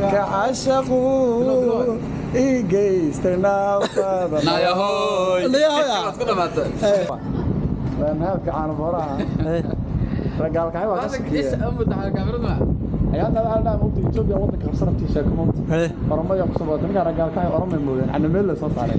كعشقو إيجيستنا وفاضل نايا هوي ليه هوي لأن هالك عن براها رجالك عيب عشان كيس أمد على كاميرا ayaan dhalaalna umta Itoobiya wadanka qarsanabtiisa kuma oromada ku soo wadanka ragaalka ay oromay mooyeen anna meel la soo saaray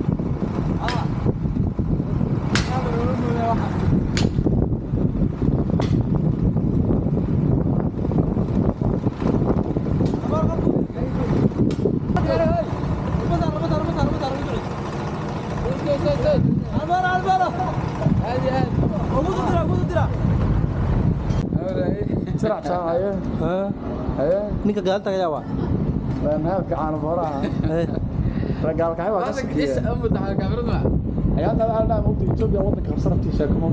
فرحتها ايه ها ايه نينك قالتها يا وا مالك عن فراها ايه قالك هاي واش اسال مدعى كاميرا ayaada aadha muddo Itoobiya wadanka qabsanabtiisa kuma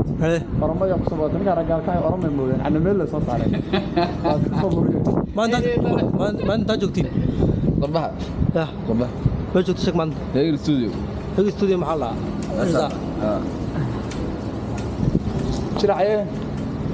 oromada ku soo wadanka ragaalka ay oromay mooyeen ana meel la soo saaray maanta maanta joogtiin qurbaha ah qurbaha way joogtay shaq maanta heer studio heer studio maxaa la ah jiraxayeen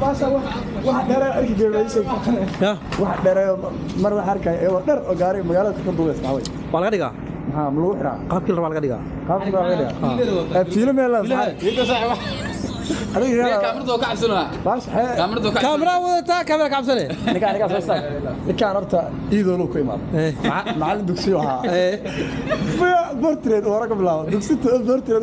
mar waa arkay eebo dher oo gaari magaalada ka duubaysa way waa laga dhigaa haa ma lagu xiraa qaabkii la rabaa laga dhigaa qaabkii la rabaa laga dhigaa fiilo meel la kaamiraha wadataa kaamira kacabsane ninkaan horta iidooluu ku imaad eh. macalin dugsiyu ahaa eh. bortred wara ka bilaabo dugsita bortred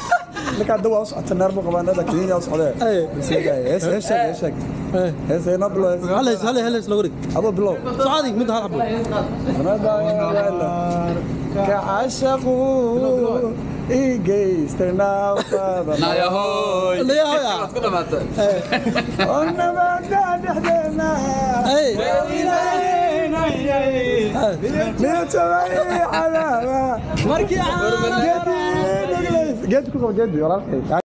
ninkaan dawaa u socotaneer muuqabaanada kenya u socdee heesheg heesay nablohes hale hales loo wareeg adoo bilow socaadig mid hal xablo ka cashaqu ii geystay naafadanayahoynabaada dhexdeena ilaynayay midatabayi cadaaba markii aan dedo cruzou o dedo e olha